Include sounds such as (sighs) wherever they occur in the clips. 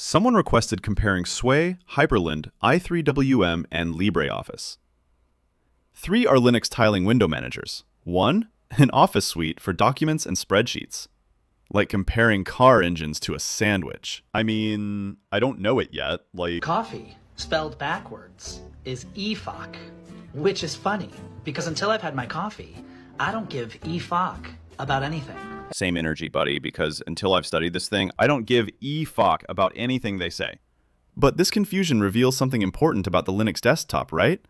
Someone requested comparing Sway, Hyprland, i3WM, and LibreOffice. Three are Linux tiling window managers. One, an office suite for documents and spreadsheets. Like comparing car engines to a sandwich. I mean, I don't know it yet, like... Coffee, spelled backwards, is EFOC, which is funny, because until I've had my coffee, I don't give EFOC about anything. Same energy, buddy, because until I've studied this thing, I don't give e fuck about anything they say. But this confusion reveals something important about the Linux desktop, right?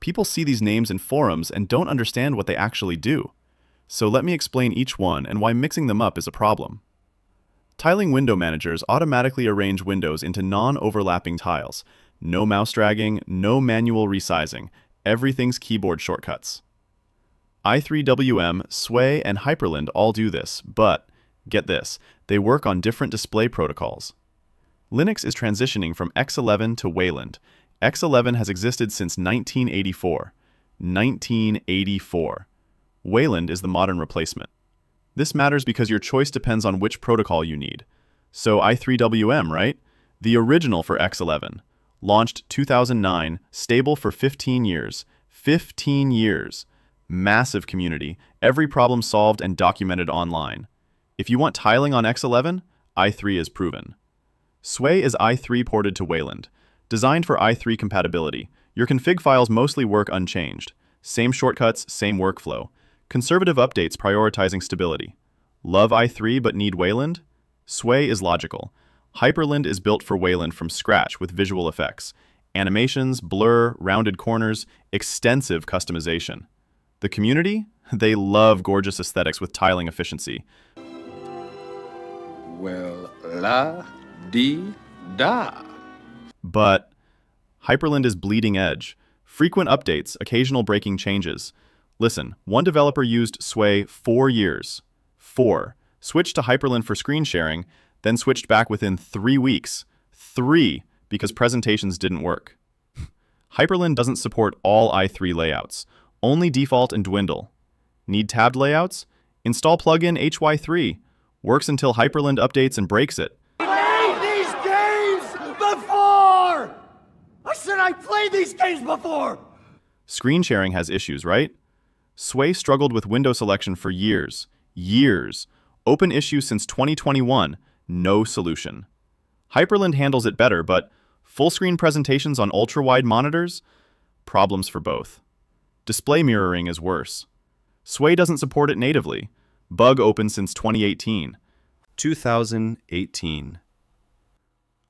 People see these names in forums and don't understand what they actually do. So let me explain each one and why mixing them up is a problem. Tiling window managers automatically arrange windows into non-overlapping tiles. No mouse dragging, no manual resizing. Everything's keyboard shortcuts i3WM, Sway, and Hyprland all do this, but, get this, they work on different display protocols. Linux is transitioning from X11 to Wayland. X11 has existed since 1984. 1984. Wayland is the modern replacement. This matters because your choice depends on which protocol you need. So i3WM, right? The original for X11. Launched 2009, stable for 15 years. 15 years massive community, every problem solved and documented online. If you want tiling on X11, i3 is proven. Sway is i3 ported to Wayland. Designed for i3 compatibility, your config files mostly work unchanged. Same shortcuts, same workflow. Conservative updates prioritizing stability. Love i3 but need Wayland? Sway is logical. Hyprland is built for Wayland from scratch with visual effects. Animations, blur, rounded corners, extensive customization. The community? They love gorgeous aesthetics with tiling efficiency. Well, la di da. But Hyprland is bleeding edge. Frequent updates, occasional breaking changes. Listen, one developer used Sway four years. Four. Switched to Hyprland for screen sharing, then switched back within three weeks. Three, because presentations didn't work. (laughs) Hyprland doesn't support all i3 layouts. Only default and dwindle. Need tabbed layouts? Install plugin HY3. Works until Hyprland updates and breaks it. I played these games before! I said I played these games before! Screen sharing has issues, right? Sway struggled with window selection for years. Years. Open issue since 2021. No solution. Hyprland handles it better, but full screen presentations on ultra-wide monitors? Problems for both. Display mirroring is worse. Sway doesn't support it natively. Bug open since 2018. 2018.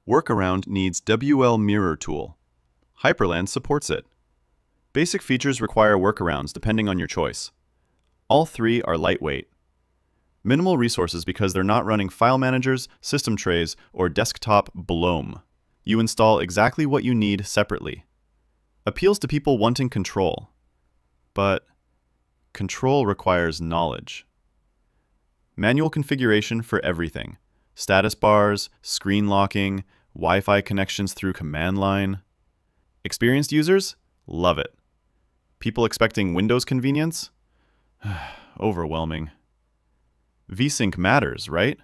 Workaround needs WL Mirror tool. Hyprland supports it. Basic features require workarounds depending on your choice. All three are lightweight. Minimal resources because they're not running file managers, system trays, or desktop bloom. You install exactly what you need separately. Appeals to people wanting control but control requires knowledge. Manual configuration for everything. Status bars, screen locking, Wi-Fi connections through command line. Experienced users? Love it. People expecting Windows convenience? (sighs) Overwhelming. VSync matters, right?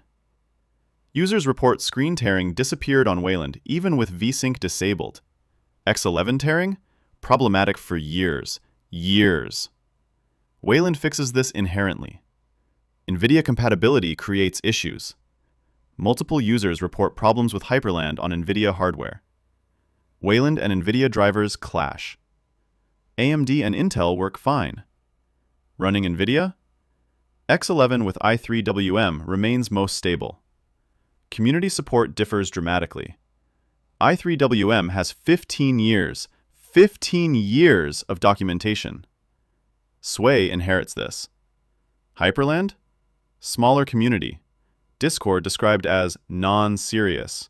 Users report screen tearing disappeared on Wayland even with VSync disabled. X11 tearing? Problematic for years, years. Wayland fixes this inherently. NVIDIA compatibility creates issues. Multiple users report problems with Hyprland on NVIDIA hardware. Wayland and NVIDIA drivers clash. AMD and Intel work fine. Running NVIDIA? X11 with i3WM remains most stable. Community support differs dramatically. i3WM has 15 years 15 years of documentation. Sway inherits this. Hyprland? Smaller community. Discord described as non-serious.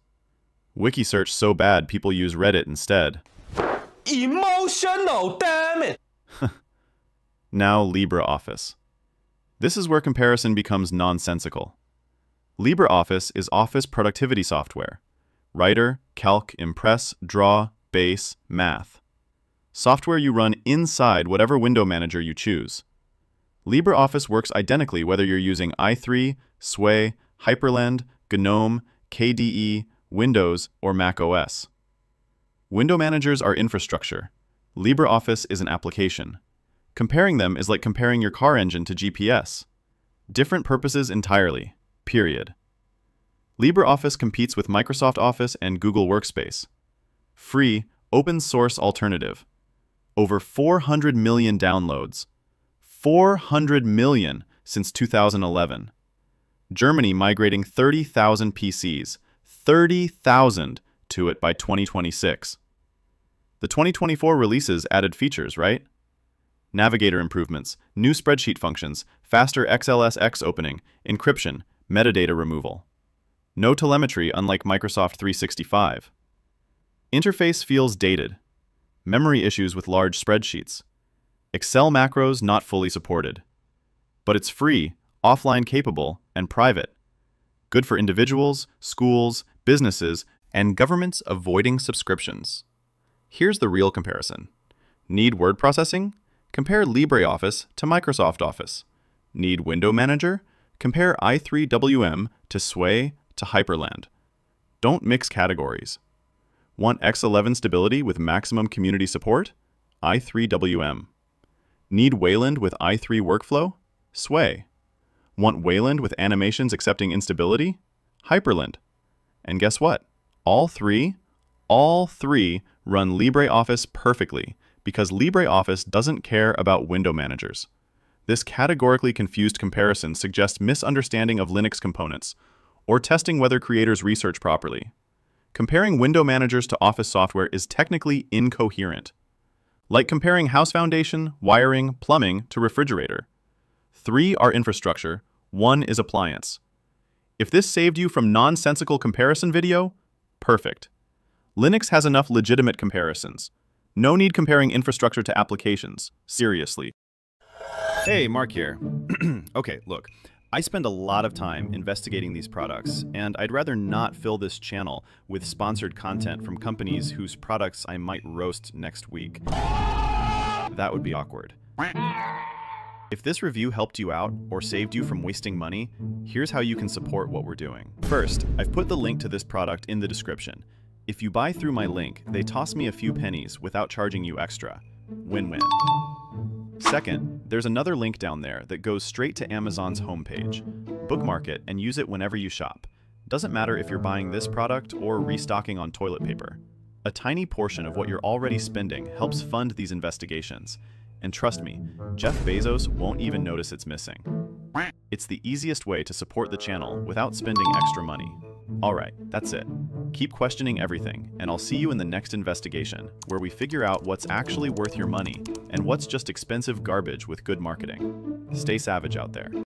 Wikisearch so bad people use Reddit instead. Emotional, damn it! (laughs) now LibreOffice. This is where comparison becomes nonsensical. LibreOffice is office productivity software. Writer, Calc, Impress, Draw, Base, Math software you run inside whatever window manager you choose. LibreOffice works identically whether you're using i3, Sway, Hyprland, GNOME, KDE, Windows, or Mac OS. Window managers are infrastructure. LibreOffice is an application. Comparing them is like comparing your car engine to GPS. Different purposes entirely, period. LibreOffice competes with Microsoft Office and Google Workspace. Free, open source alternative. Over 400 million downloads. 400 million since 2011. Germany migrating 30,000 PCs, 30,000 to it by 2026. The 2024 releases added features, right? Navigator improvements, new spreadsheet functions, faster XLSX opening, encryption, metadata removal. No telemetry unlike Microsoft 365. Interface feels dated. Memory issues with large spreadsheets. Excel macros not fully supported. But it's free, offline capable, and private. Good for individuals, schools, businesses, and governments avoiding subscriptions. Here's the real comparison. Need word processing? Compare LibreOffice to Microsoft Office. Need Window Manager? Compare i3WM to Sway to Hyprland. Don't mix categories. Want X11 stability with maximum community support? i3WM. Need Wayland with i3 workflow? Sway. Want Wayland with animations accepting instability? Hyprland. And guess what? All three, all three run LibreOffice perfectly because LibreOffice doesn't care about window managers. This categorically confused comparison suggests misunderstanding of Linux components, or testing whether creators research properly. Comparing window managers to Office software is technically incoherent. Like comparing house foundation, wiring, plumbing to refrigerator. Three are infrastructure, one is appliance. If this saved you from nonsensical comparison video, perfect. Linux has enough legitimate comparisons. No need comparing infrastructure to applications. Seriously. Hey, Mark here. (clears throat) okay, look. I spend a lot of time investigating these products, and I'd rather not fill this channel with sponsored content from companies whose products I might roast next week. That would be awkward. If this review helped you out or saved you from wasting money, here's how you can support what we're doing. First, I've put the link to this product in the description. If you buy through my link, they toss me a few pennies without charging you extra. Win-win. Second, there's another link down there that goes straight to Amazon's homepage. Bookmark it and use it whenever you shop. Doesn't matter if you're buying this product or restocking on toilet paper. A tiny portion of what you're already spending helps fund these investigations. And trust me, Jeff Bezos won't even notice it's missing. It's the easiest way to support the channel without spending extra money. Alright, that's it. Keep questioning everything, and I'll see you in the next investigation, where we figure out what's actually worth your money and what's just expensive garbage with good marketing. Stay savage out there.